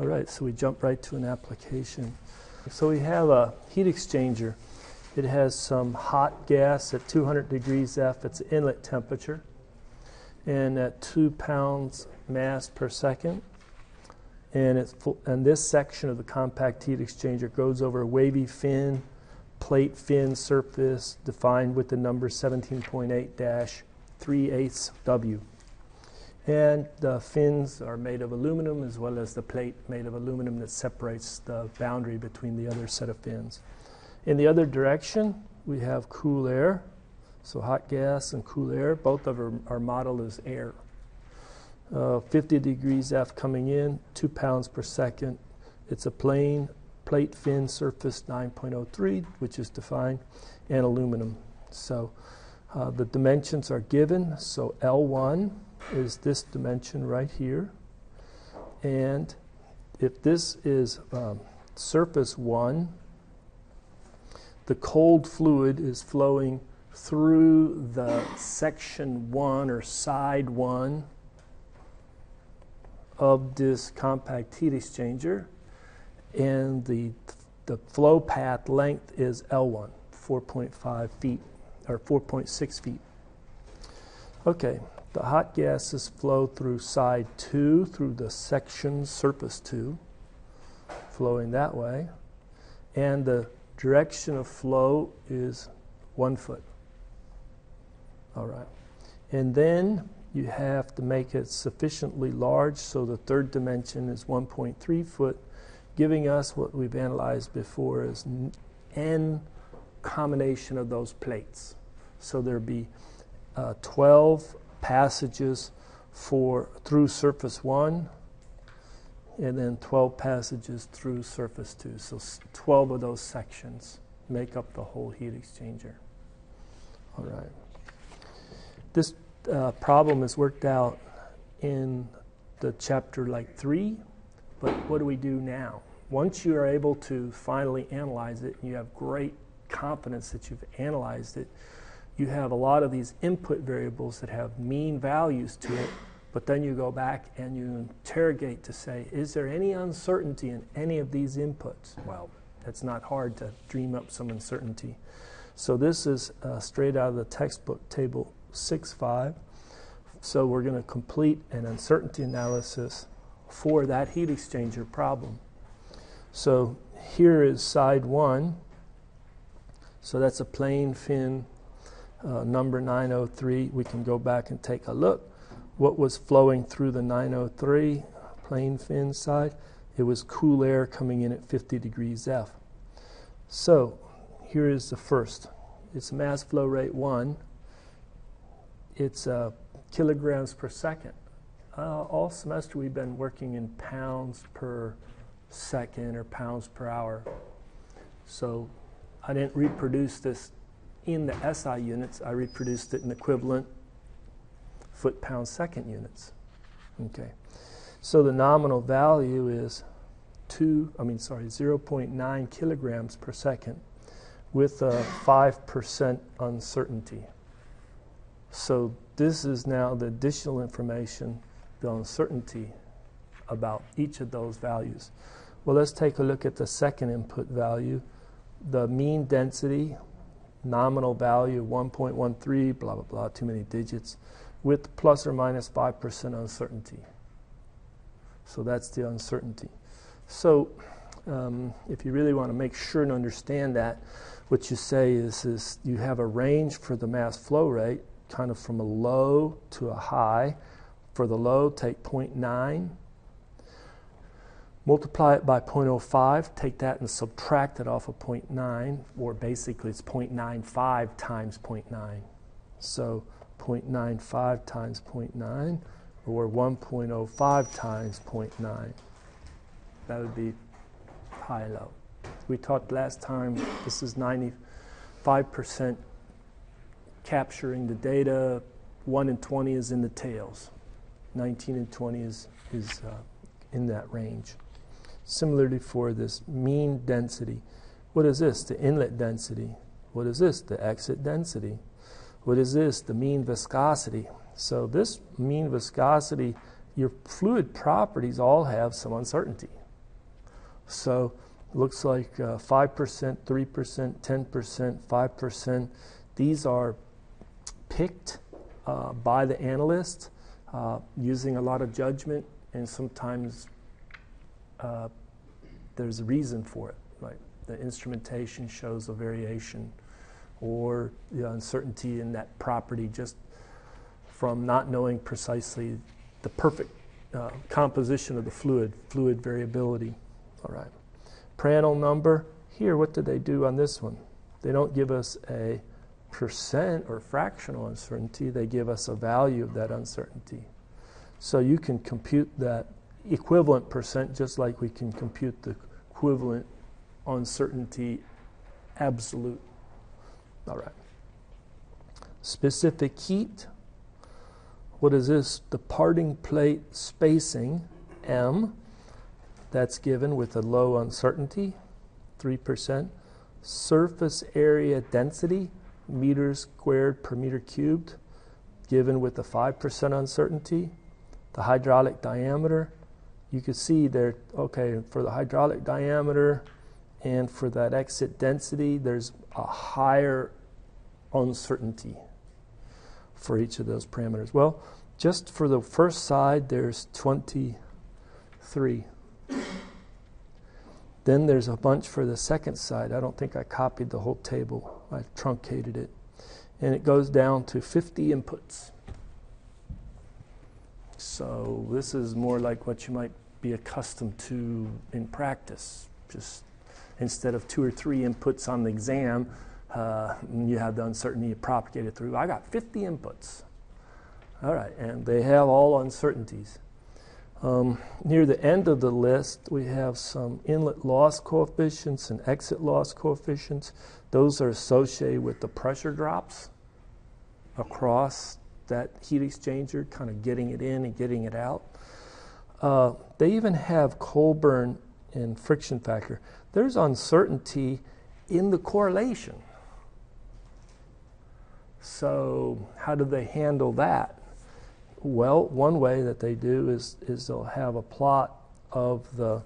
All right, so we jump right to an application. So we have a heat exchanger. It has some hot gas at 200 degrees F. It's inlet temperature. And at two pounds mass per second. And, it's and this section of the compact heat exchanger goes over a wavy fin, plate fin surface defined with the number 17.8 3 8 W. And the fins are made of aluminum as well as the plate made of aluminum that separates the boundary between the other set of fins. In the other direction, we have cool air. So hot gas and cool air, both of our, our model is air. Uh, 50 degrees F coming in, 2 pounds per second. It's a plain plate fin surface 9.03, which is defined, and aluminum. So uh, the dimensions are given. So L1 is this dimension right here. And if this is um, surface 1, the cold fluid is flowing through the section 1 or side 1 of this compact heat exchanger and the, the flow path length is L1, 4.5 feet or 4.6 feet. Okay, the hot gases flow through side 2, through the section surface 2, flowing that way. And the direction of flow is 1 foot. All right. And then you have to make it sufficiently large so the third dimension is 1.3 foot, giving us what we've analyzed before as n combination of those plates. So there'd be uh, 12 passages for through surface 1 and then 12 passages through surface 2 so 12 of those sections make up the whole heat exchanger. All right. This uh, problem is worked out in the chapter like 3 but what do we do now? Once you are able to finally analyze it and you have great confidence that you've analyzed it you have a lot of these input variables that have mean values to it, but then you go back and you interrogate to say, is there any uncertainty in any of these inputs? Well, it's not hard to dream up some uncertainty. So this is uh, straight out of the textbook, table 6.5. So we're going to complete an uncertainty analysis for that heat exchanger problem. So here is side one. So that's a plain fin uh, number 903, we can go back and take a look. What was flowing through the 903 plain fin side? It was cool air coming in at 50 degrees F. So here is the first. It's mass flow rate 1. It's uh, kilograms per second. Uh, all semester we've been working in pounds per second or pounds per hour. So I didn't reproduce this in the SI units, I reproduced it in equivalent foot pound second units. Okay. So the nominal value is 2, I mean, sorry, 0.9 kilograms per second with a 5% uncertainty. So this is now the additional information, the uncertainty about each of those values. Well, let's take a look at the second input value. The mean density nominal value 1.13, blah, blah, blah, too many digits, with plus or minus 5% uncertainty. So that's the uncertainty. So um, if you really want to make sure and understand that, what you say is, is you have a range for the mass flow rate, kind of from a low to a high. For the low, take 0.9 multiply it by 0.05, take that and subtract it off of 0.9, or basically it's 0.95 times 0.9. So 0.95 times 0.9, or 1.05 times 0.9. That would be high low. We talked last time, this is 95% capturing the data, 1 and 20 is in the tails. 19 and 20 is, is uh, in that range. Similarly for this mean density. What is this? The inlet density. What is this? The exit density. What is this? The mean viscosity. So this mean viscosity, your fluid properties all have some uncertainty. So looks like uh, 5%, 3%, 10%, 5%. These are picked uh, by the analyst uh, using a lot of judgment, and sometimes uh, there's a reason for it. Like the instrumentation shows a variation or the uncertainty in that property just from not knowing precisely the perfect uh, composition of the fluid, fluid variability. All right. Prandtl number, here, what did they do on this one? They don't give us a percent or fractional uncertainty, they give us a value of that uncertainty. So you can compute that equivalent percent just like we can compute the equivalent uncertainty absolute. All right. Specific heat. What is this? The parting plate spacing, M, that's given with a low uncertainty, 3%. Surface area density, meters squared per meter cubed, given with a 5% uncertainty. The hydraulic diameter, you can see there, okay, for the hydraulic diameter and for that exit density, there's a higher uncertainty for each of those parameters. Well, just for the first side, there's 23. Then there's a bunch for the second side. I don't think I copied the whole table, I truncated it. And it goes down to 50 inputs. So this is more like what you might be accustomed to in practice. Just instead of two or three inputs on the exam, uh, you have the uncertainty propagated through. I got 50 inputs. All right, and they have all uncertainties. Um, near the end of the list, we have some inlet loss coefficients and exit loss coefficients. Those are associated with the pressure drops across that heat exchanger, kind of getting it in and getting it out. Uh, they even have Colburn and friction factor. There's uncertainty in the correlation. So, how do they handle that? Well, one way that they do is, is they'll have a plot of the,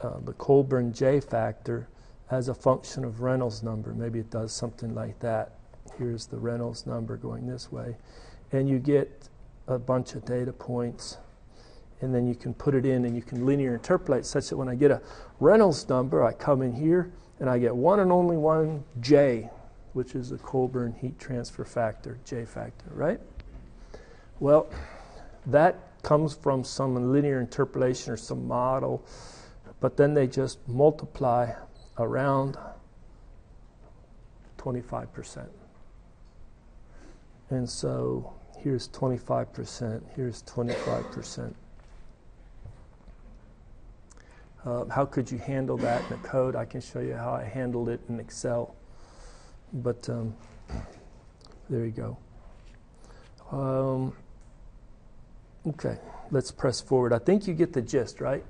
uh, the Colburn J factor as a function of Reynolds number. Maybe it does something like that. Here's the Reynolds number going this way. And you get a bunch of data points and then you can put it in and you can linear interpolate such that when I get a Reynolds number, I come in here and I get one and only one J, which is the Colburn heat transfer factor, J factor, right? Well, that comes from some linear interpolation or some model, but then they just multiply around 25%. And so here's 25%, here's 25%. Uh, how could you handle that in a code? I can show you how I handled it in Excel. But um, there you go. Um, okay, let's press forward. I think you get the gist, right?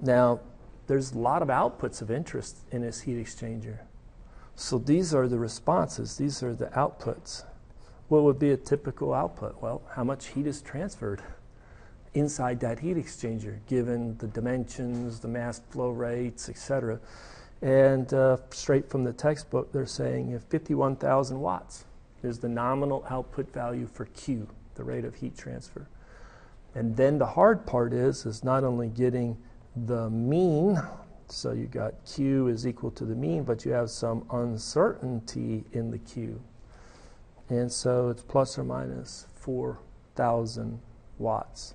Now, there's a lot of outputs of interest in this heat exchanger. So these are the responses, these are the outputs. What would be a typical output? Well, how much heat is transferred? inside that heat exchanger, given the dimensions, the mass flow rates, etc. And uh, straight from the textbook, they're saying if 51,000 watts is the nominal output value for Q, the rate of heat transfer. And then the hard part is is not only getting the mean, so you got Q is equal to the mean, but you have some uncertainty in the Q. And so it's plus or minus 4,000 watts.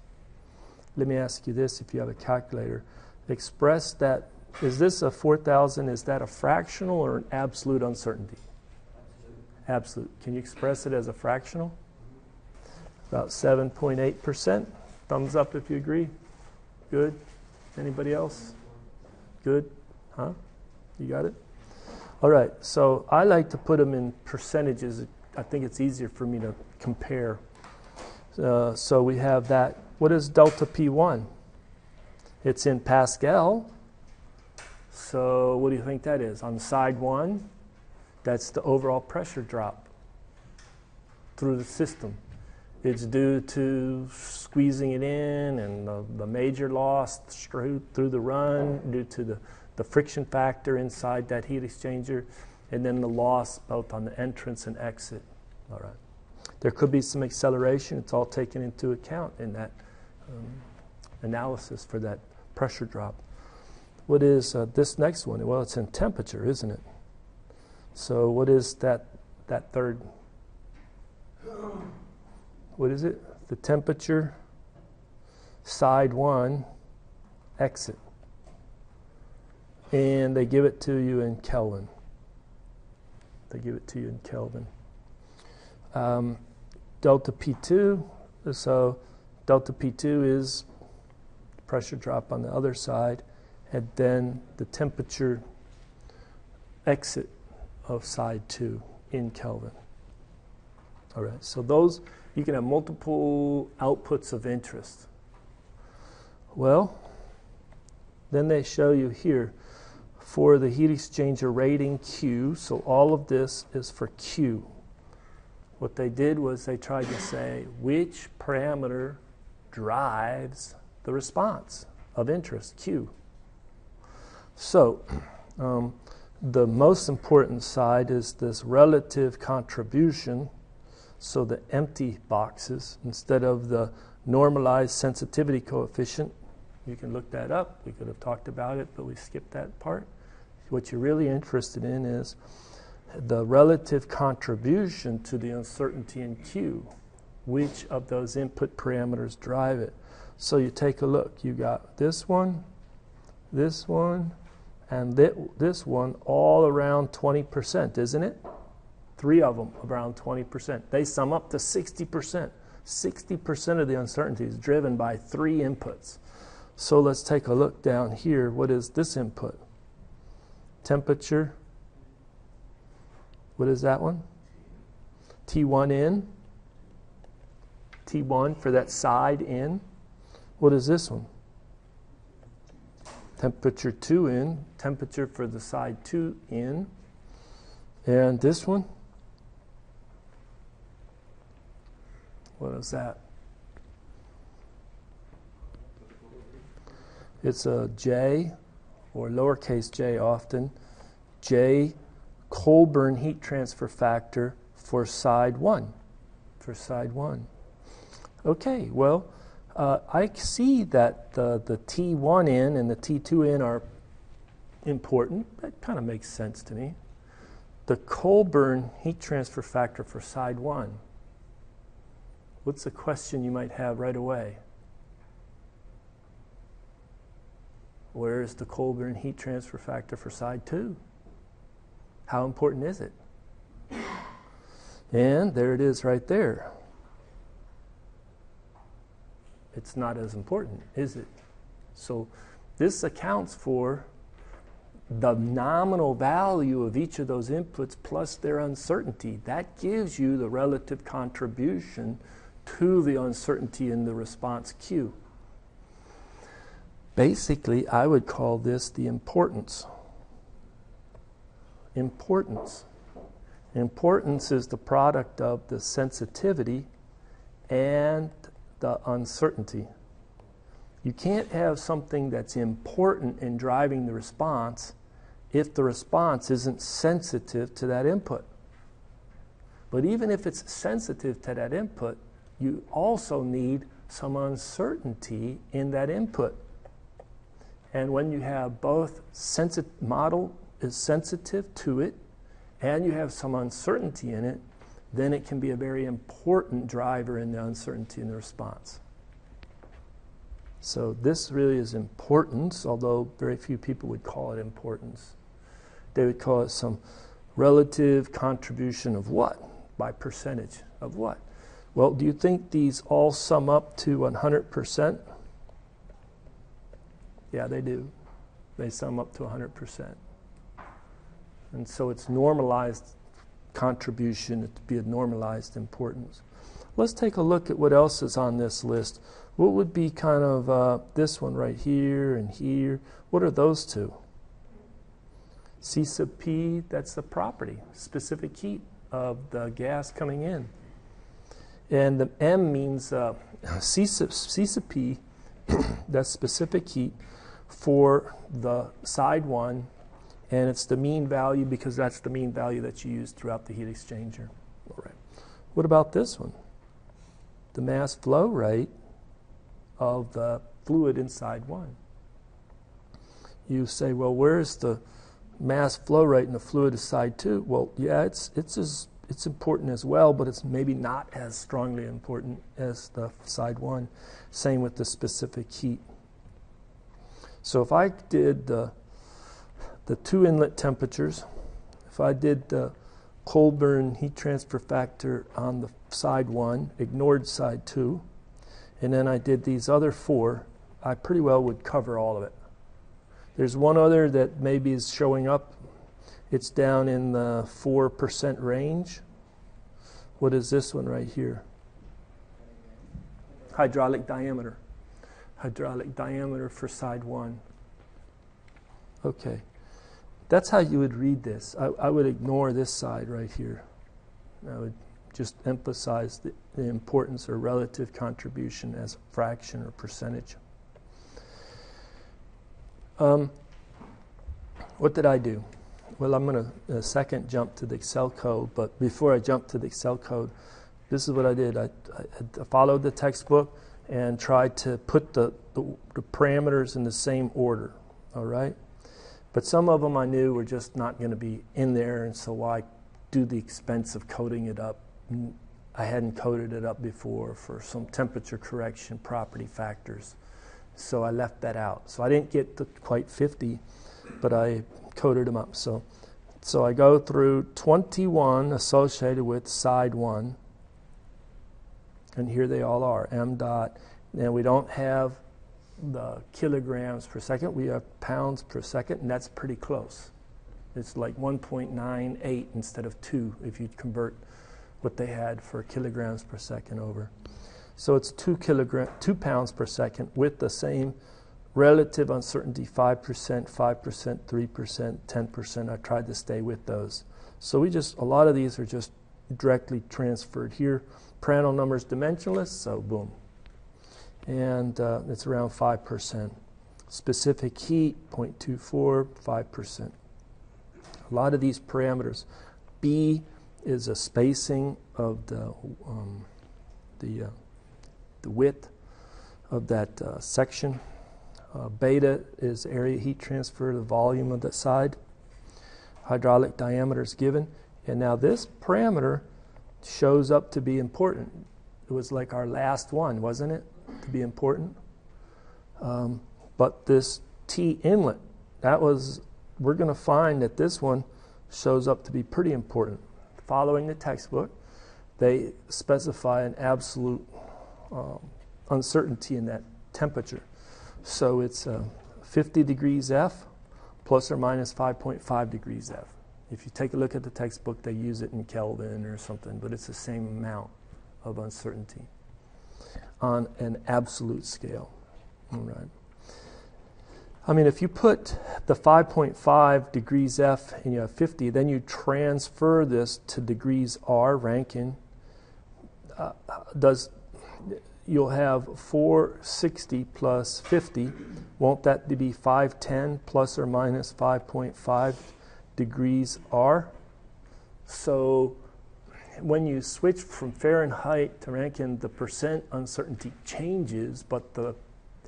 Let me ask you this if you have a calculator. Express that, is this a 4,000, is that a fractional or an absolute uncertainty? Absolute. Can you express it as a fractional? About 7.8%. Thumbs up if you agree. Good. Anybody else? Good? Huh? You got it? All right. So I like to put them in percentages. I think it's easier for me to compare. Uh, so we have that what is delta P1? It's in Pascal. So what do you think that is? On side one, that's the overall pressure drop through the system. it's due to squeezing it in and the, the major loss through, the run due to the, the friction factor inside that heat exchanger and then the loss both on the entrance and exit. All right. There could be some acceleration. It's all taken into account in that um, analysis for that pressure drop. What is uh, this next one? Well, it's in temperature, isn't it? So what is that that third? What is it? The temperature side one exit. And they give it to you in Kelvin. They give it to you in Kelvin. Um, delta P2, so delta P2 is pressure drop on the other side, and then the temperature exit of side 2 in Kelvin. All right, so those, you can have multiple outputs of interest. Well, then they show you here for the heat exchanger rating Q, so all of this is for Q. What they did was they tried to say which parameter drives the response of interest, Q. So, um, the most important side is this relative contribution. So the empty boxes, instead of the normalized sensitivity coefficient, you can look that up. We could have talked about it, but we skipped that part. What you're really interested in is the relative contribution to the uncertainty in Q. Which of those input parameters drive it? So you take a look. You got this one, this one, and this one all around 20%, isn't it? Three of them around 20%. They sum up to 60%. 60% of the uncertainty is driven by three inputs. So let's take a look down here. What is this input? Temperature. What is that one? T1 in. T1 for that side in. What is this one? temperature 2 in, temperature for the side 2 in, and this one, what is that? It's a J, or lowercase j often, J Colburn heat transfer factor for side 1, for side 1. Okay, well, uh, I see that the, the T1 in and the T2 in are important. That kind of makes sense to me. The Colburn heat transfer factor for side 1. What's the question you might have right away? Where is the Colburn heat transfer factor for side 2? How important is it? And there it is right there it's not as important, is it? So this accounts for the nominal value of each of those inputs plus their uncertainty. That gives you the relative contribution to the uncertainty in the response Q. Basically, I would call this the importance. Importance. Importance is the product of the sensitivity and the uncertainty. You can't have something that's important in driving the response if the response isn't sensitive to that input. But even if it's sensitive to that input, you also need some uncertainty in that input. And when you have both sensi- model is sensitive to it and you have some uncertainty in it, then it can be a very important driver in the uncertainty in the response. So this really is importance, although very few people would call it importance. They would call it some relative contribution of what? By percentage of what? Well, do you think these all sum up to 100%? Yeah, they do. They sum up to 100%. And so it's normalized contribution to be a normalized importance. Let's take a look at what else is on this list. What would be kind of uh, this one right here and here? What are those two? C sub P, that's the property, specific heat of the gas coming in. And the M means uh, CCP, that's specific heat for the side one, and it's the mean value because that's the mean value that you use throughout the heat exchanger. All right. What about this one? The mass flow rate of the fluid inside one. You say, well, where's the mass flow rate in the fluid inside two? Well, yeah, it's it's as it's important as well, but it's maybe not as strongly important as the side one. Same with the specific heat. So if I did the, the two inlet temperatures, if I did the Colburn heat transfer factor on the side one, ignored side two, and then I did these other four, I pretty well would cover all of it. There's one other that maybe is showing up. It's down in the 4% range. What is this one right here? Hydraulic diameter hydraulic diameter for side one. Okay. That's how you would read this. I, I would ignore this side right here. I would just emphasize the, the importance or relative contribution as a fraction or percentage. Um, what did I do? Well, I'm going to a second jump to the Excel code, but before I jump to the Excel code, this is what I did. I, I, I followed the textbook and tried to put the, the, the, parameters in the same order, all right? But some of them I knew were just not going to be in there, and so why do the expense of coding it up? I hadn't coded it up before for some temperature correction property factors, so I left that out. So I didn't get to quite 50, but I coded them up. So, so I go through 21 associated with side 1, and here they all are, m dot. And we don't have the kilograms per second, we have pounds per second, and that's pretty close. It's like 1.98 instead of 2 if you convert what they had for kilograms per second over. So it's 2, kilogram, 2 pounds per second with the same relative uncertainty 5%, 5%, 3%, 10%. I tried to stay with those. So we just, a lot of these are just directly transferred here. Prandtl number is dimensionless, so boom. And uh, it's around 5%. Specific heat, 0.24, 5%. A lot of these parameters. B is a spacing of the, um, the, uh, the width of that uh, section. Uh, beta is area heat transfer, the volume of the side. Hydraulic diameter is given. And now this parameter shows up to be important. It was like our last one, wasn't it? To be important. Um, but this T inlet, that was, we're going to find that this one shows up to be pretty important. Following the textbook, they specify an absolute um, uncertainty in that temperature. So it's uh, 50 degrees F plus or minus 5.5 degrees F. If you take a look at the textbook, they use it in Kelvin or something, but it's the same amount of uncertainty on an absolute scale. All right. I mean, if you put the 5.5 degrees F and you have 50, then you transfer this to degrees R, Rankine. Uh, does you'll have 460 plus 50. Won't that be 510 plus or minus 5.5 degrees R. So when you switch from Fahrenheit to Rankine, the percent uncertainty changes, but the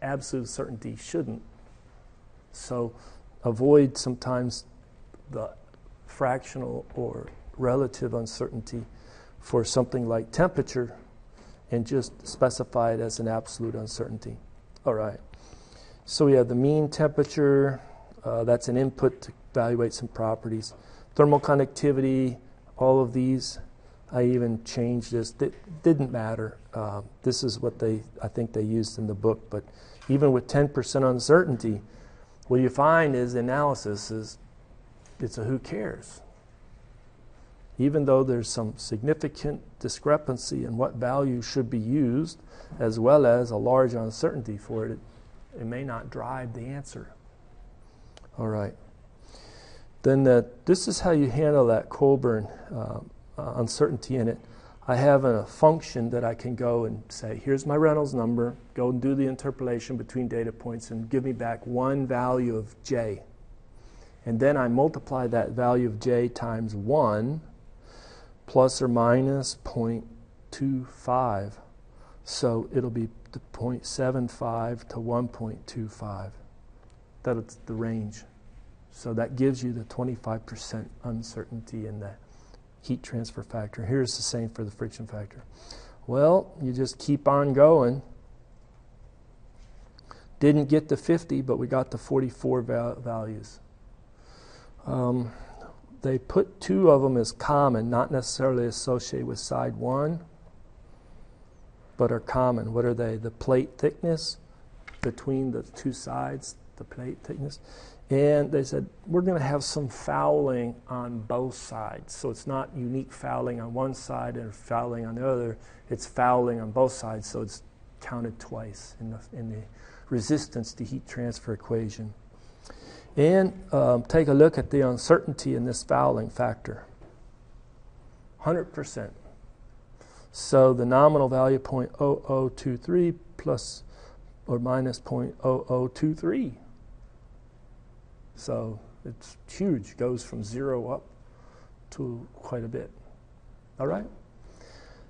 absolute certainty shouldn't. So avoid sometimes the fractional or relative uncertainty for something like temperature and just specify it as an absolute uncertainty. All right. So we have the mean temperature, uh, that's an input to evaluate some properties. Thermal conductivity, all of these. I even changed this. It didn't matter. Uh, this is what they, I think they used in the book. But even with 10% uncertainty, what you find is analysis is it's a who cares. Even though there's some significant discrepancy in what value should be used, as well as a large uncertainty for it, it, it may not drive the answer. All right. Then that this is how you handle that Colburn uh, uh, uncertainty in it. I have a function that I can go and say, here's my Reynolds number, go and do the interpolation between data points and give me back one value of j. And then I multiply that value of j times 1 plus or minus 0.25. So it'll be 0.75 to 1.25. That's the range. So that gives you the 25% uncertainty in the heat transfer factor. Here's the same for the friction factor. Well, you just keep on going. Didn't get to 50, but we got to 44 val- values. Um, they put two of them as common, not necessarily associated with side one, but are common. What are they? The plate thickness between the two sides, the plate thickness, and they said, we're going to have some fouling on both sides. So it's not unique fouling on one side and fouling on the other. It's fouling on both sides, so it's counted twice in the, in the resistance to heat transfer equation. And um, take a look at the uncertainty in this fouling factor 100%. So the nominal value 0.0023 plus or minus 0.0023 so it's huge, goes from zero up to quite a bit. All right?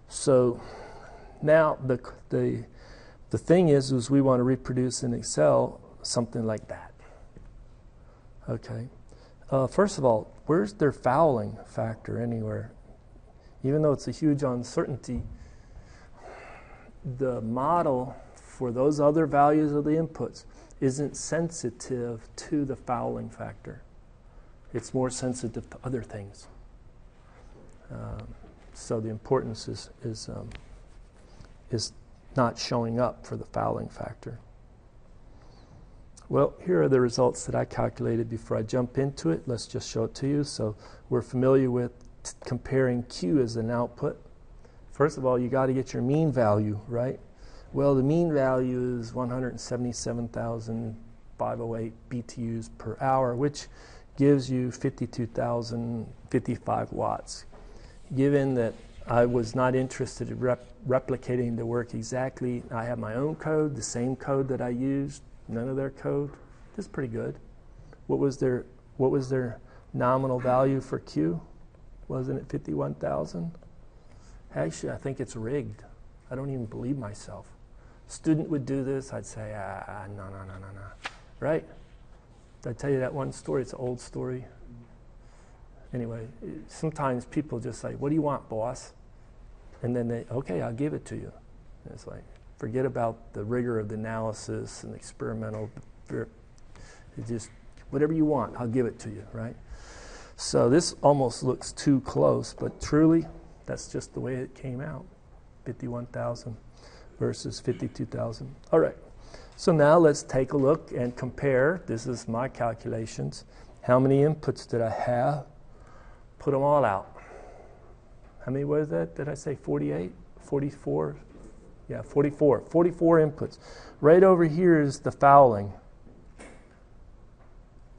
So now the, the, the thing is, is we want to reproduce in Excel something like that. Okay. Uh, first of all, where's their fouling factor anywhere? Even though it's a huge uncertainty, the model for those other values of the inputs isn't sensitive to the fouling factor. It's more sensitive to other things. Um, so the importance is, is, um, is not showing up for the fouling factor. Well, here are the results that I calculated before I jump into it. Let's just show it to you. So we're familiar with comparing Q as an output. First of all, you got to get your mean value, right? Well, the mean value is 177,508 BTUs per hour, which gives you 52,055 watts. Given that I was not interested in rep- replicating the work exactly, I have my own code, the same code that I used, none of their code. This is pretty good. What was their what was their nominal value for Q? Wasn't it 51,000? Actually, I think it's rigged. I don't even believe myself student would do this, I'd say, ah, no, no, no, no, no. Right? Did I tell you that one story? It's an old story. Anyway, sometimes people just say, What do you want, boss? And then they, okay, I'll give it to you. And it's like, forget about the rigor of the analysis and experimental. Just, whatever you want, I'll give it to you, right? So this almost looks too close, but truly, that's just the way it came out 51,000 versus 52,000. All right. So now let's take a look and compare. This is my calculations. How many inputs did I have? Put them all out. How many was that? Did I say 48? 44? Yeah, 44. 44 inputs. Right over here is the fouling.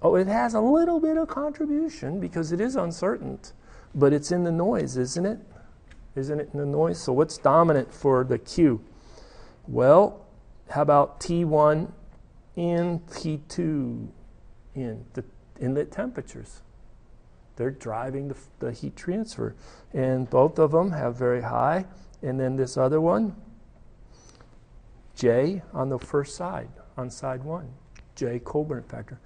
Oh, it has a little bit of contribution because it is uncertain, but it's in the noise, isn't it? Isn't it in the noise? So what's dominant for the Q? Well, how about T1 and T2 in? The inlet temperatures. They're driving the, the heat transfer. And both of them have very high. And then this other one, J on the first side, on side one, J Colburn factor.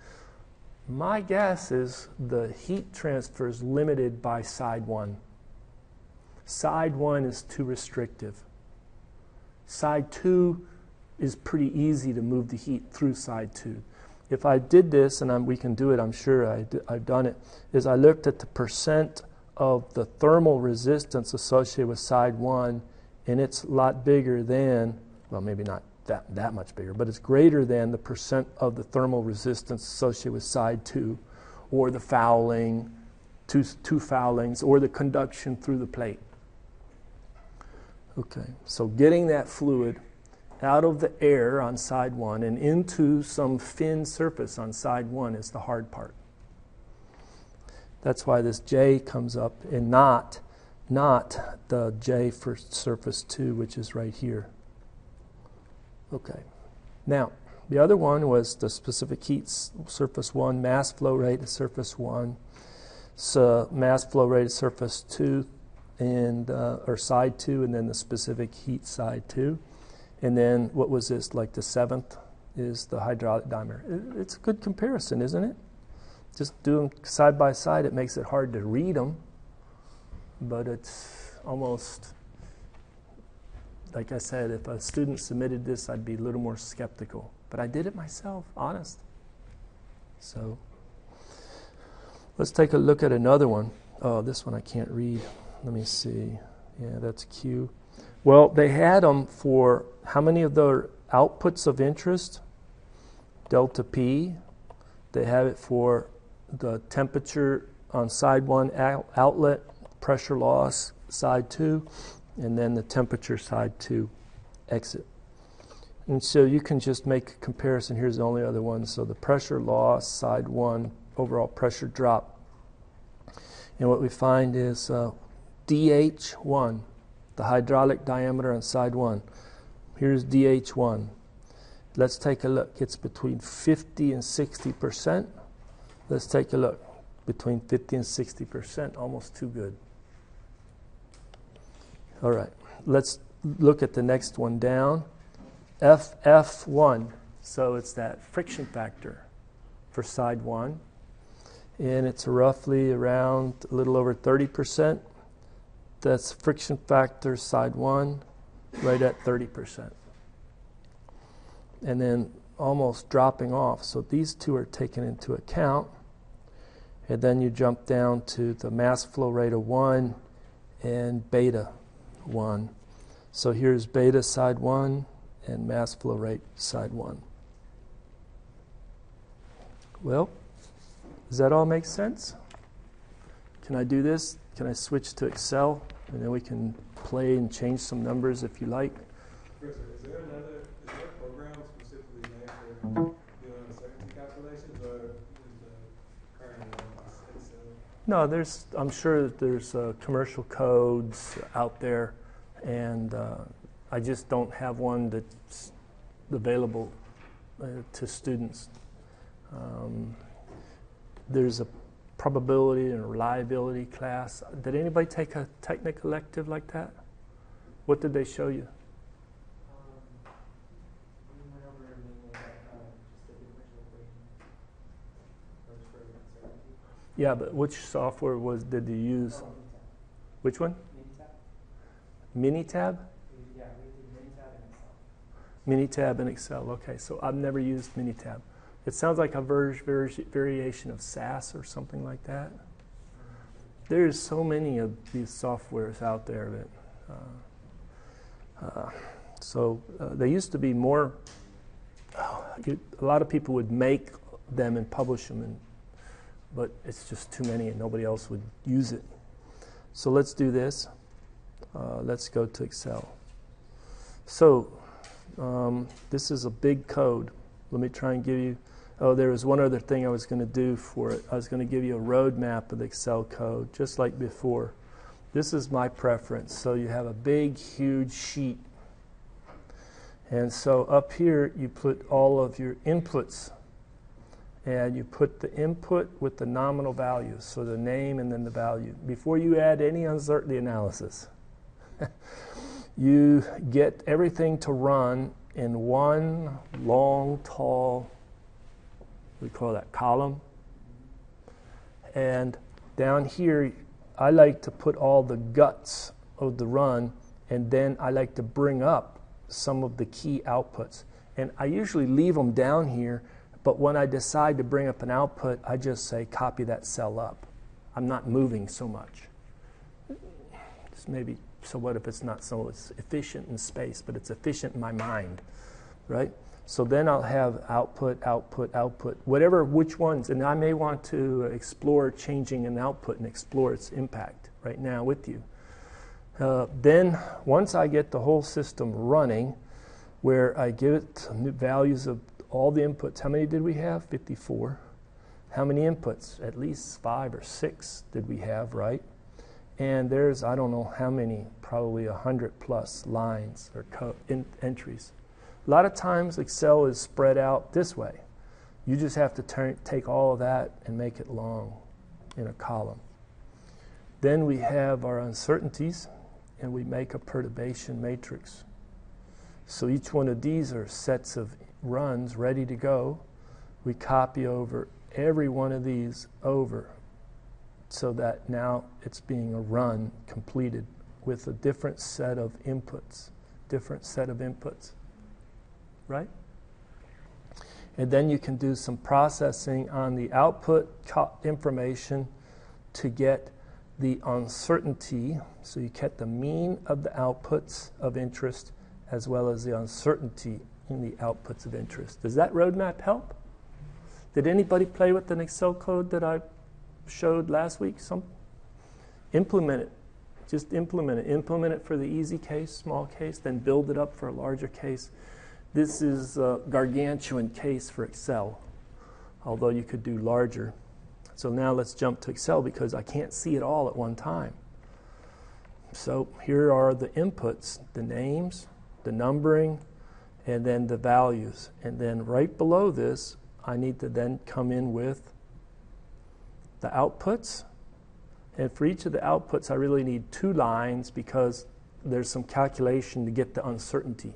My guess is the heat transfer is limited by side one. Side one is too restrictive. Side 2 is pretty easy to move the heat through side 2. If I did this, and I'm, we can do it, I'm sure I have done it, is I looked at the percent of the thermal resistance associated with side 1, and it's a lot bigger than, well, maybe not that, that much bigger, but it's greater than the percent of the thermal resistance associated with side 2, or the fouling, two, two foulings, or the conduction through the plate. Okay, so getting that fluid out of the air on side one and into some fin surface on side one is the hard part. That's why this J comes up and not not the J for surface 2, which is right here. Okay. Now, the other one was the specific heat surface 1, mass flow rate at surface 1, so mass flow rate at surface 2, and uh, or side 2, and then the specific heat side 2. And then what was this, like the seventh is the hydraulic diameter. It's a good comparison, isn't it? Just do them side by side, it makes it hard to read them, but it's almost like I said, if a student submitted this, I'd be a little more skeptical. But I did it myself, honest. So let's take a look at another one. Oh, this one I can't read. Let me see. Yeah, that's Q. Well, they had them for how many of their outputs of interest? Delta P. They have it for the temperature on side one outlet, pressure loss side two, and then the temperature side two exit. And so you can just make a comparison. Here's the only other one. So the pressure loss, side one, overall pressure drop. And what we find is uh, DH1, the hydraulic diameter on side one. Here's DH1. Let's take a look. It's between 50 and 60 percent. Let's take a look. Between 50 and 60 percent, almost too good. All right, let's look at the next one down. FF1, so it's that friction factor for side one. And it's roughly around a little over 30%. That's friction factor side one, right at 30%. And then almost dropping off. So these two are taken into account. And then you jump down to the mass flow rate of 1 and beta 1. So here's beta side 1 and mass flow rate side 1. Well, does that all make sense? Can I do this? Can I switch to Excel? And then we can play and change some numbers if you like. Chris, is there another, is there a program specifically made for doing uncertainty calculations or is the current one Excel? No, there's, I'm sure that there's uh, commercial codes out there and uh, I just don't have one that's available uh, to students. Um, there's a probability and reliability class. Did anybody take a technical elective like that? What did they show you? Yeah, but which software was did you use? Which one? Minitab? Yeah, we did Minitab and Excel. Minitab and Excel. Okay, so I've never used Minitab. It sounds like a variation of SAS or something like that. There's so many of these softwares out there that. Uh, uh, so uh, they used to be more. You, a lot of people would make them and publish them, and, but it's just too many, and nobody else would use it. So let's do this. Uh, let's go to Excel. So um, this is a big code. Let me try and give you. Oh, there was one other thing I was going to do for it. I was going to give you a roadmap of the Excel code, just like before. This is my preference. So you have a big, huge sheet. And so up here, you put all of your inputs. And you put the input with the nominal values, so the name and then the value, before you add any uncertainty analysis. you get everything to run in one long, tall, we call that column. And down here, I like to put all the guts of the run, and then I like to bring up some of the key outputs. And I usually leave them down here, but when I decide to bring up an output, I just say copy that cell up. I'm not moving so much. Just maybe so what if it's not so it's efficient in space, but it's efficient in my mind, right? So then I'll have output, output, output, whatever, which ones, and I may want to explore changing an output and explore its impact right now with you. Uh, then once I get the whole system running, where I give it values of all the inputs, how many did we have? 54. How many inputs? At least five or six did we have, right? And there's, I don't know how many, probably a hundred plus lines or entries. A lot of times Excel is spread out this way. You just have to turn, take all of that and make it long in a column. Then we have our uncertainties, and we make a perturbation matrix. So each one of these are sets of runs ready to go. We copy over every one of these over so that now it's being a run completed with a different set of inputs, different set of inputs. Right? And then you can do some processing on the output information to get the uncertainty. So you get the mean of the outputs of interest as well as the uncertainty in the outputs of interest. Does that roadmap help? Did anybody play with an Excel code that I showed last week? Some implement it. Just implement it. Implement it for the easy case, small case, then build it up for a larger case. This is a gargantuan case for Excel, although you could do larger. So now let's jump to Excel because I can't see it all at one time. So here are the inputs, the names, the numbering, and then the values. And then right below this, I need to then come in with the outputs. And for each of the outputs, I really need two lines because there's some calculation to get the uncertainty.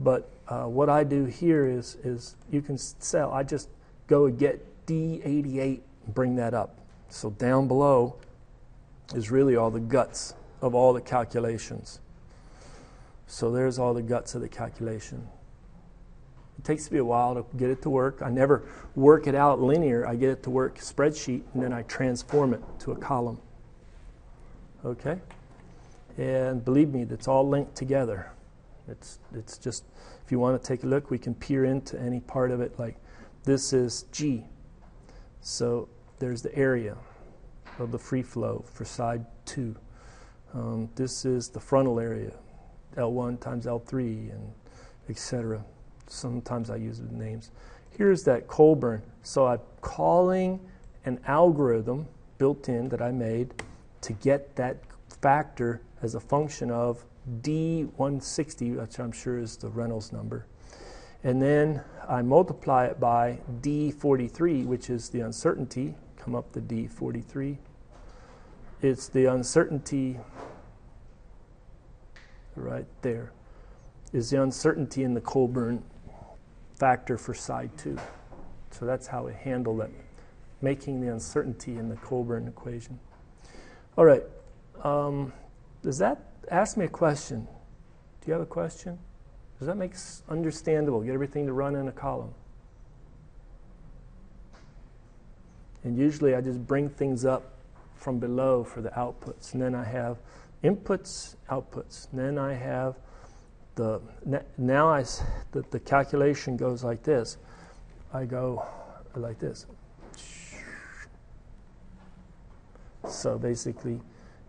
But uh, what I do here is, is you can sell, I just go and get D88 and bring that up. So down below is really all the guts of all the calculations. So there's all the guts of the calculation. It takes me a while to get it to work. I never work it out linear. I get it to work spreadsheet and then I transform it to a column. Okay? And believe me, that's all linked together. It's, it's just, if you want to take a look, we can peer into any part of it. Like this is G. So there's the area of the free flow for side 2. Um, this is the frontal area, L1 times L3, and etc. Sometimes I use the names. Here's that Colburn. So I'm calling an algorithm built in that I made to get that factor as a function of D160, which I'm sure is the Reynolds number. And then I multiply it by D43, which is the uncertainty. Come up to D43. It's the uncertainty right there. Is the uncertainty in the Colburn factor for side 2. So that's how we handle it, making the uncertainty in the Colburn equation. All right. Um, does that ask me a question? Do you have a question? Does that make understandable? Get everything to run in a column. And usually I just bring things up from below for the outputs. And then I have inputs, outputs. And then I have the, now I, the, the calculation goes like this. I go like this. So basically,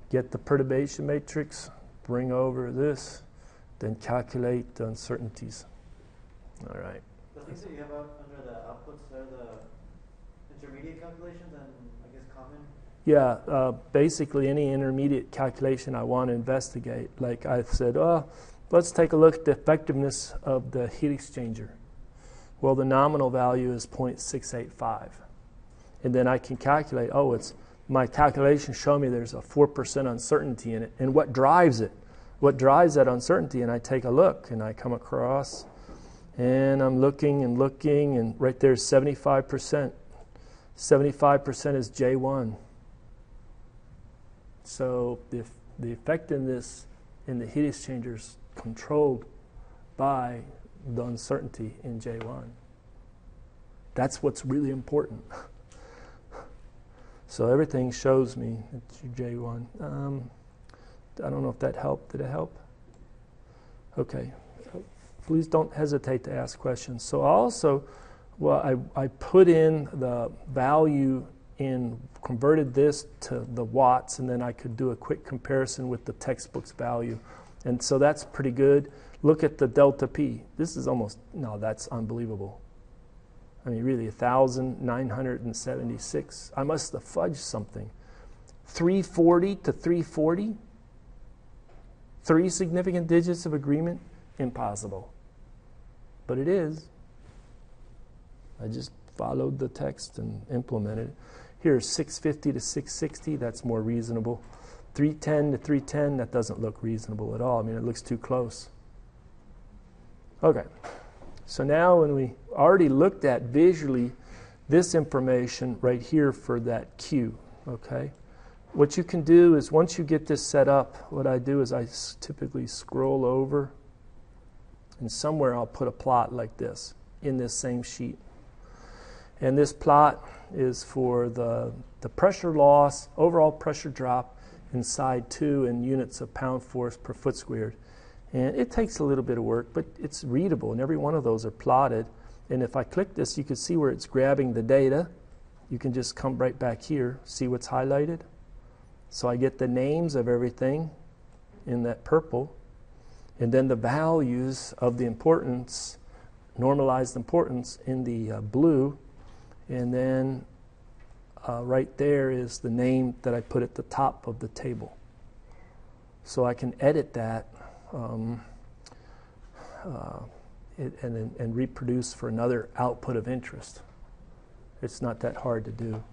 get the perturbation matrix, bring over this, then calculate the uncertainties. All right. The things that you have out under the outputs are the intermediate calculations and I guess common. Yeah, uh, basically any intermediate calculation I want to investigate. Like I said, oh, let's take a look at the effectiveness of the heat exchanger. Well, the nominal value is 0.685. And then I can calculate, oh, it's my calculations show me there's a 4% uncertainty in it. And what drives it? What drives that uncertainty? And I take a look and I come across and I'm looking and looking, and right there's 75%. 75% is J1. So the, the this in the heat exchangers controlled by the uncertainty in J1. That's what's really important. so everything shows me it's J1. Um, I don't know if that helped. Did it help? Okay. Please don't hesitate to ask questions. So also, well, I, I put in the value in converted this to the watts, and then I could do a quick comparison with the textbook's value. And so that's pretty good. Look at the delta P. This is almost, no, that's unbelievable. I mean, really, 1,976. I must have fudged something. 340 to 340? Three significant digits of agreement? Impossible. But it is. I just followed the text and implemented it. Here's 650 to 660, that's more reasonable. 310 to 310, that doesn't look reasonable at all. I mean, it looks too close. Okay, so now when we already looked at visually this information right here for that Q, okay? What you can do is once you get this set up, what I do is I typically scroll over and somewhere I'll put a plot like this in this same sheet. And this plot is for the, the pressure loss, overall pressure drop in side two in units of pound force per foot squared. And it takes a little bit of work, but it's readable, and every one of those are plotted. And if I click this, you can see where it's grabbing the data. You can just come right back here, see what's highlighted. So I get the names of everything in that purple, and then the values of the importance, normalized importance, in the uh, blue. And then uh, right there is the name that I put at the top of the table. So I can edit that um, uh, it, and, and reproduce for another output of interest. It's not that hard to do.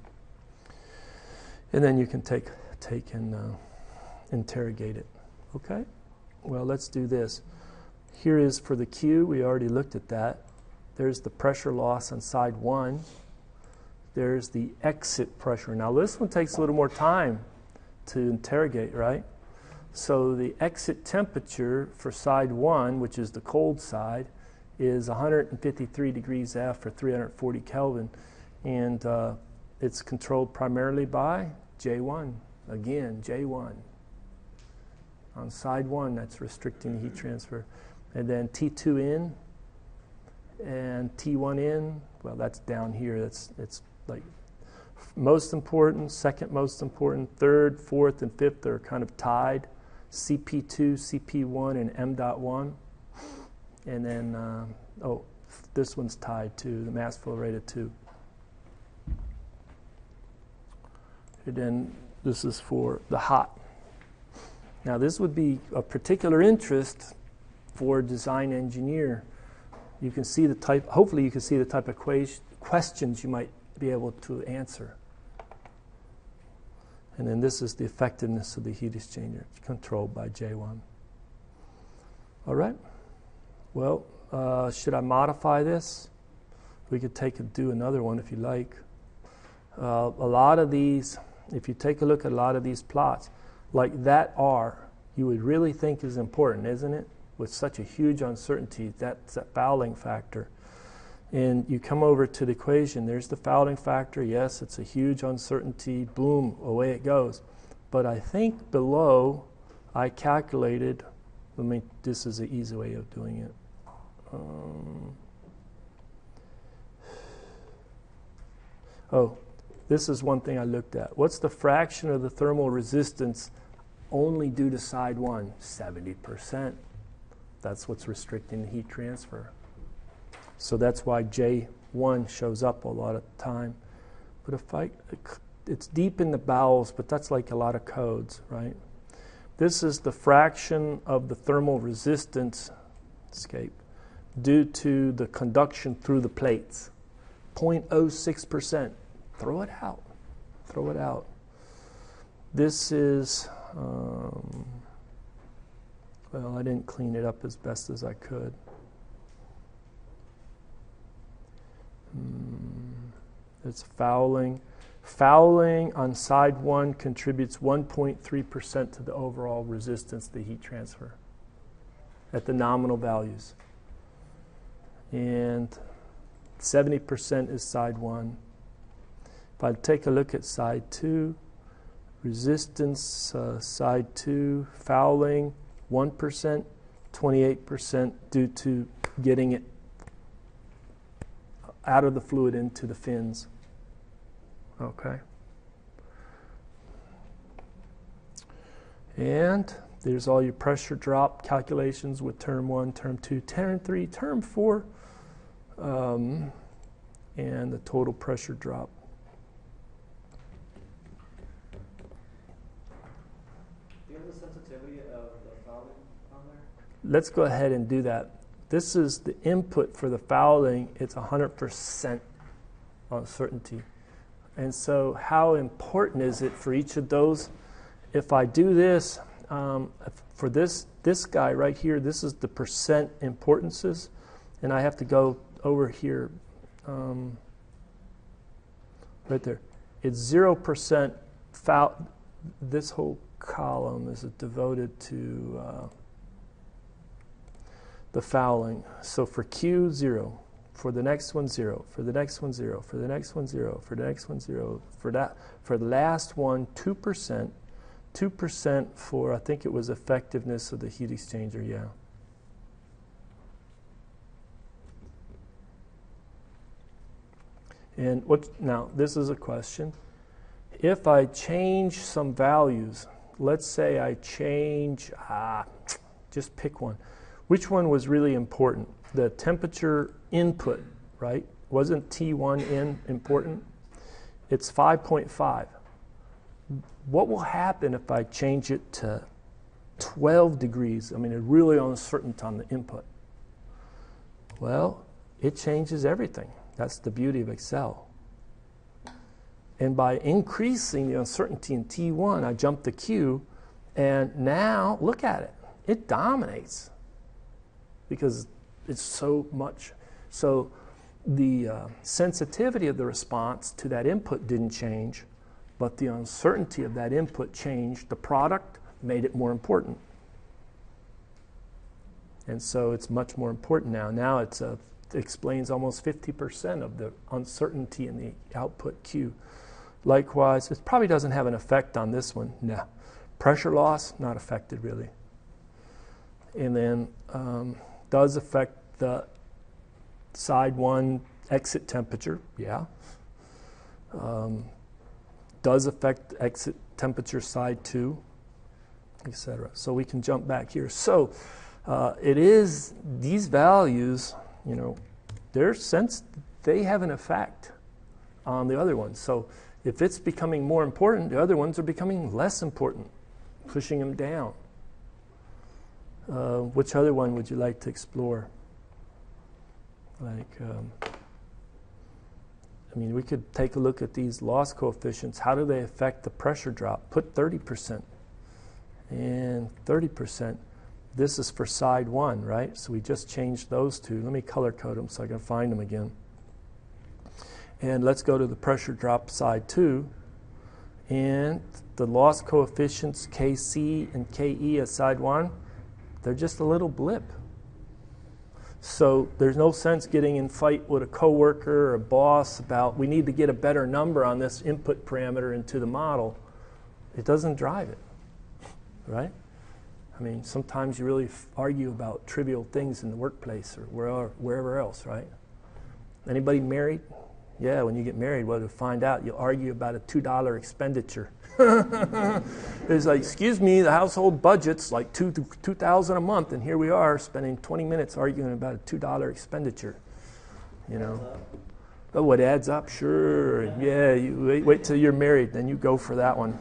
And then you can take, take and uh, interrogate it. Okay? Well, let's do this. Here is for the Q, we already looked at that. There's the pressure loss on side one. There's the exit pressure. Now, this one takes a little more time to interrogate, right? So, the exit temperature for side one, which is the cold side, is 153 degrees F or 340 Kelvin. And uh, it's controlled primarily by J1. Again, J1. On side one, that's restricting the heat transfer. And then T2 in and T1 in, well, that's down here. That's it's like most important, second most important, third, fourth, and fifth are kind of tied. CP2, CP1, and M dot one. And then, uh, oh, this one's tied to the mass flow rate of two. And then this is for the hot. Now, this would be of particular interest for design engineer. You can see the type, hopefully, you can see the type of questions you might be able to answer. And then this is the effectiveness of the heat exchanger, controlled by J1. All right? Well, uh, should I modify this? We could take and do another one if you like. Uh, a lot of these, if you take a look at a lot of these plots, like that R, you would really think is important, isn't it? With such a huge uncertainty, that's that fouling factor. And you come over to the equation, there's the fouling factor. Yes, it's a huge uncertainty. Boom, away it goes. But I think below, I calculated, let me, this is an easy way of doing it. Um, oh, this is one thing I looked at. What's the fraction of the thermal resistance only due to side one? 70%. That's what's restricting the heat transfer. So that's why J1 shows up a lot of time. But if I, it's deep in the bowels, but that's like a lot of codes, right? This is the fraction of the thermal resistance escape due to the conduction through the plates. 0.06%. Throw it out. Throw it out. This is, um, well, I didn't clean it up as best as I could. It's fouling. Fouling on side one contributes 1.3% to the overall resistance to heat transfer at the nominal values. And 70% is side one. If I take a look at side two, resistance, uh, side two, fouling, 1%, 28% due to getting it out of the fluid into the fins. Okay. And there's all your pressure drop calculations with term one, term two, term three, term four, um, and the total pressure drop. Let's go ahead and do that. This is the input for the fouling. It's 100% uncertainty. And so, how important is it for each of those? If I do this, um, for this, this guy right here, this is the percent importances. And I have to go over here, um, right there. It's 0% foul. This whole column is devoted to uh, the fouling. So for Q, 0. For the next one, 0. For the next one, 0. For the next one, 0. For the next one, 0. For that, for the last one, 2%. 2% for, I think it was effectiveness of the heat exchanger, yeah. And what now this is a question. If I change some values, let's say I change ah just pick one. Which one was really important? The temperature input, right? Wasn't T1 in important? It's 5.5. What will happen if I change it to 12 degrees? I mean, it's really uncertain on the input. Well, it changes everything. That's the beauty of Excel. And by increasing the uncertainty in T1, I jump the Q, and now look at it. It dominates because it's so much. So the uh, sensitivity of the response to that input didn't change, but the uncertainty of that input changed. The product made it more important. And so it's much more important now. Now it's a explains almost 50% of the uncertainty in the output Q. Likewise, it probably doesn't have an effect on this one. No. Pressure loss, not affected really. And then um, does affect the side one exit temperature, yeah. Um, does affect exit temperature side two, etc. So we can jump back here. So uh, it is these values you know, their sense they have an effect on the other ones. So if it's becoming more important, the other ones are becoming less important, pushing them down. Uh, which other one would you like to explore? Like, um, I mean, we could take a look at these loss coefficients. How do they affect the pressure drop? Put 30% and 30%. This is for side one, right? So we just changed those two. Let me color code them so I can find them again. And let's go to the pressure drop side two. And the loss coefficients Kc and Ke at side one, they're just a little blip. So there's no sense getting in fight with a coworker or a boss about we need to get a better number on this input parameter into the model. It doesn't drive it, right? I mean, sometimes you really argue about trivial things in the workplace or wherever, wherever else, right? Anybody married? Yeah, when you get married, well, to find out, you'll argue about a $2 expenditure. it's like, excuse me, the household budget's like two, 2000 a month, and here we are spending 20 minutes arguing about a $2 expenditure. You know? But what adds up, sure. Yeah, you wait, wait till you're married, then you go for that one.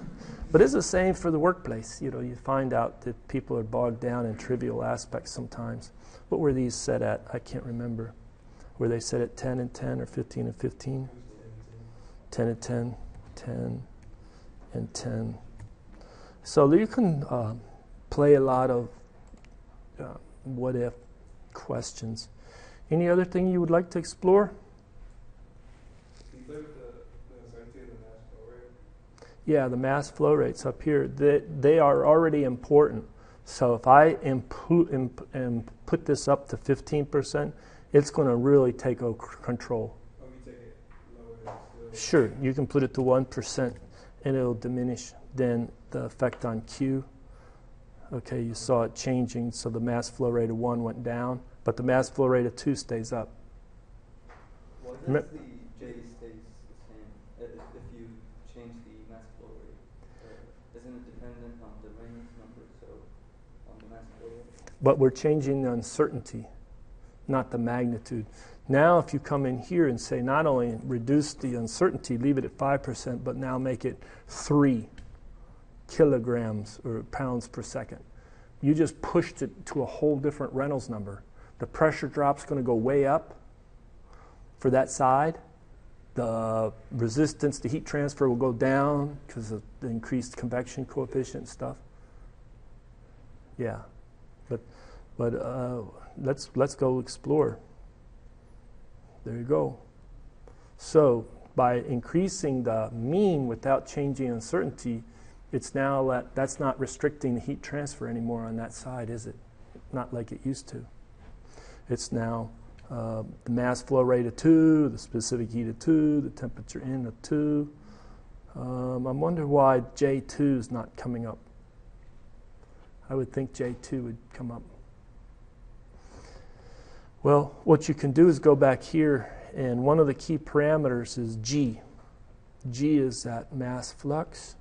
But it's the same for the workplace. You know, you find out that people are bogged down in trivial aspects sometimes. What were these set at? I can't remember. Were they set at 10 and 10 or 15 and 15? 10 and 10, 10 and 10. So you can uh, play a lot of uh, what if questions. Any other thing you would like to explore? Yeah, the mass flow rates up here, they, they are already important. So if I impu- imp- imp- put this up to 15%, it's going to really take over control. Oh, you take it lower Sure, you can put it to 1% and it'll diminish. Then the effect on Q, okay, you saw it changing, so the mass flow rate of 1 went down, but the mass flow rate of 2 stays up. Does the J stays the same if, if you change the mass flow rate? Uh, isn't it dependent on the Reynolds number, so on the mass flow rate? But we're changing the uncertainty, not the magnitude. Now, if you come in here and say not only reduce the uncertainty, leave it at 5%, but now make it 3 kilograms or pounds per second, you just pushed it to a whole different Reynolds number. The pressure drop's going to go way up for that side. The resistance to heat transfer will go down because of the increased convection coefficient stuff. Yeah, but but uh, let's let's go explore. There you go. So by increasing the mean without changing uncertainty, it's now that that's not restricting the heat transfer anymore on that side, is it? Not like it used to. It's now uh, the mass flow rate of 2, the specific heat of 2, the temperature in of 2. Um, I wonder why J2 is not coming up. I would think J2 would come up. Well, what you can do is go back here, and one of the key parameters is G. G is that mass flux.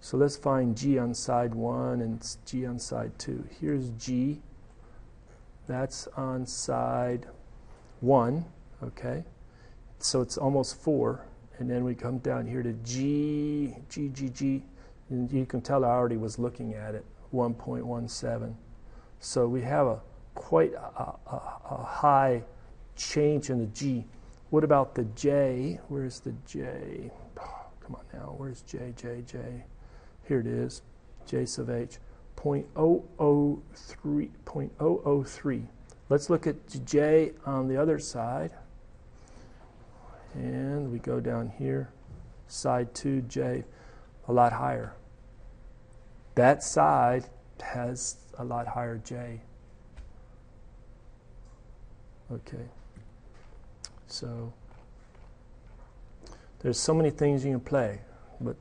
So let's find G on side 1 and G on side 2. Here's G. That's on side 1, okay? So it's almost 4. And then we come down here to G, G, G, G. And you can tell I already was looking at it, 1.17. So we have a quite a, a, a high change in the G. What about the J? Where's the J? Oh, come on now, where's J, J, J? Here it is, J sub H, 0.003, 0.003. Let's look at J on the other side. And we go down here, side 2J, a lot higher. That side has a lot higher J. Okay. So there's so many things you can play, but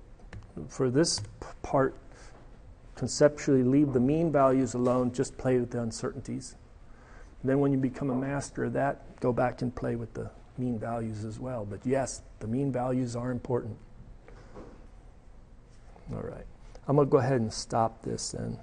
for this part, conceptually leave the mean values alone, just play with the uncertainties. Then when you become a master of that, go back and play with the mean values as well. But yes, the mean values are important. All right. I'm going to go ahead and stop this then.